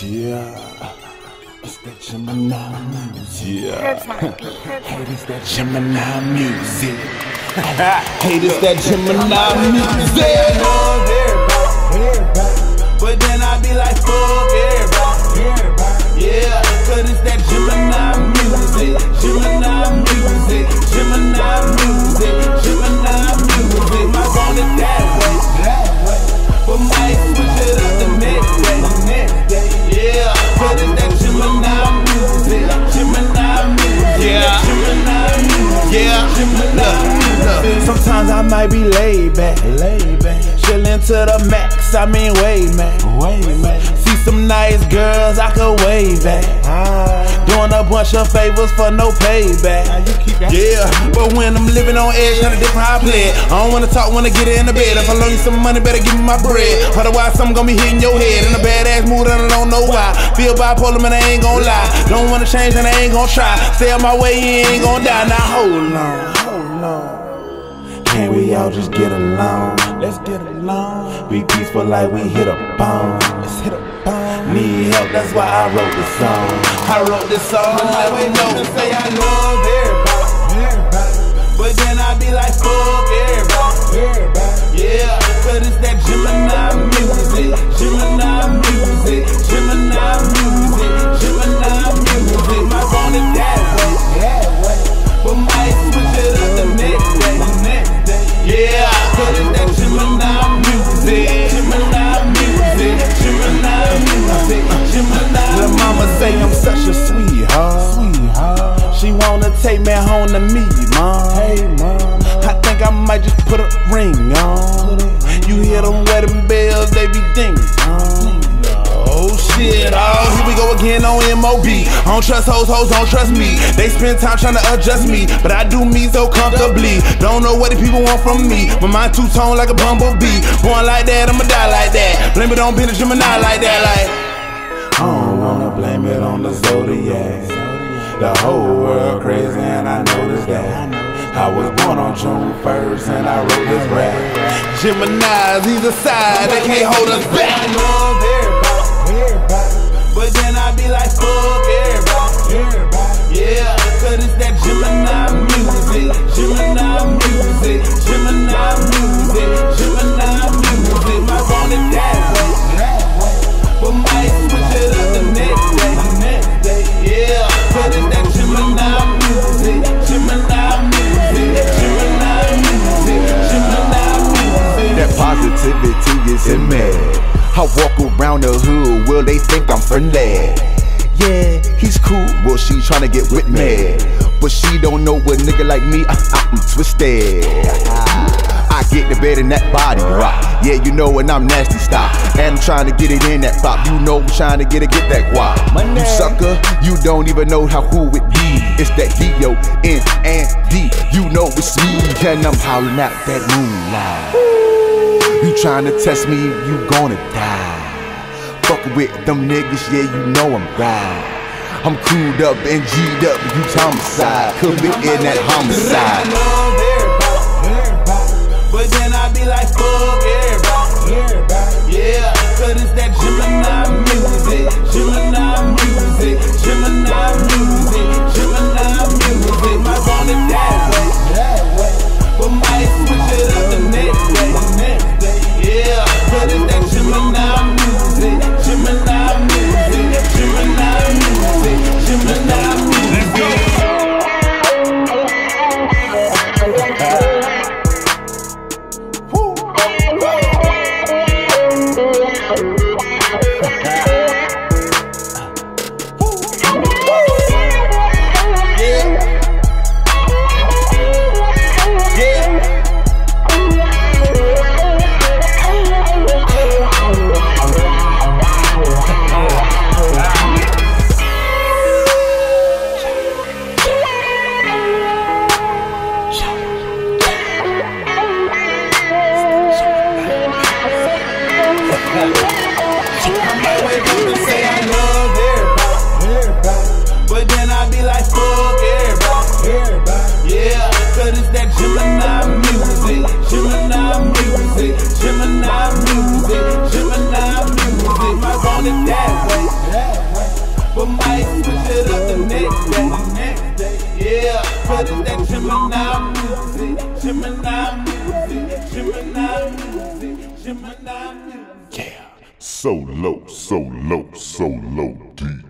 Yeah. It's that Gemini music. Herbs on the beat. Herbs on Hey, the it's that Gemini music. hey, this that Gemini music. But then I be like, Sometimes I might be laid back. Laid back. Chillin' to the max, I mean way man. Way. See some nice girls I could wave at. Doing a bunch of favors for no payback. Yeah, but when I'm living on edge, kinda different how I play. I don't wanna talk, wanna get it in the bed. If I loan you some money, better give me my bread. Otherwise, something gonna be hitting your head in a badass mood, and I don't know why. Feel bipolar, man, I ain't gonna lie. Don't wanna change, and I ain't gonna try. Stay on my way, you ain't gonna die. Now hold on. We all just get along? Let's get along. Be peaceful like we hit a bomb. Let's hit a bomb. Need help, that's why I wrote this song. I wrote this song to let me know. People say I love everybody, everybody. but then I be like fuck everybody. Yeah, cause it's that Gemini music, She wanna take me home to me, mom. Hey, mom. I think I might just put a ring on. You hear them wedding bells, they be dinging. Oh, oh shit, oh, here we go again on MOB. I don't trust hoes, hoes don't trust me. They spend time trying to adjust me, but I do me so comfortably. Don't know what the people want from me. My mind two tone like a bumblebee. Born like that, I'ma die like that. Blame it on Benny Gemini like that, like. I don't wanna blame it on the zodiac. The whole world crazy and I noticed that. I was born on June 1st and I wrote this rap. Gemini's either side, they can't hold us back. but then I be like positivity is in me. I walk around the hood, will they think I'm friendly? Yeah, he's cool, well she tryna get with me. But she don't know what nigga like me, I, I'm twisted. I get the bed in that body rock. Yeah, you know when I'm nasty stop. And I'm trying to get it in that pop You know I'm trying to get it, get that guap. You sucker, you don't even know how cool it be. It's that D-O, N, and D. You know it's me And I'm howling out that moonlight you tryna test me, you gonna die. Fuck with them niggas, yeah, you know I'm right. I'm cooled up and G'd up, you homicide. Could be in that I homicide. love everybody, but then I be like fuck it up the next day. Yeah, that Gemini music. Gemini music. Gemini music. Gemini music. Yeah. So low, so low, so low, deep.